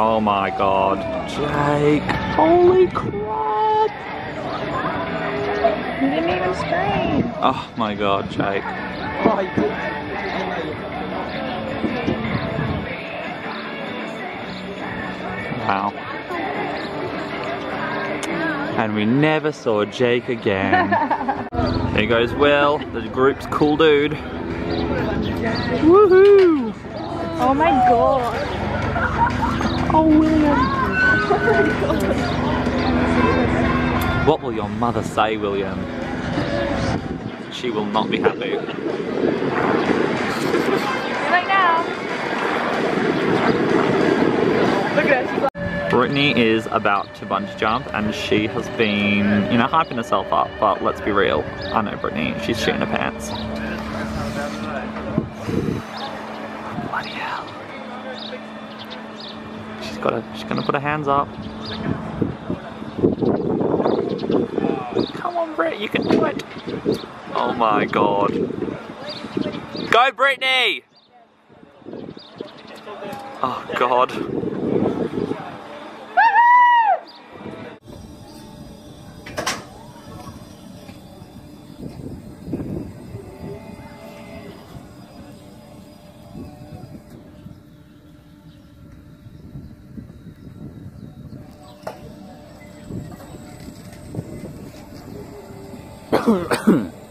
Oh my god. Jake. Holy crap. You didn't even scream. Oh my god, Jake. Wow. And we never saw Jake again. Here goes Will, the group's cool dude. Woohoo! Oh my god. Oh, William. What will your mother say, William? She will not be happy. Right now. Look at us. Brittany is about to bungee jump and she has been, you know, hyping herself up, but let's be real. I know Brittany, she's shitting her pants. Bloody hell. She's gotta, she's gonna put her hands up. Come on, Britt, you can do it. Oh my god. Go, Brittany! Oh god. Mm-hmm.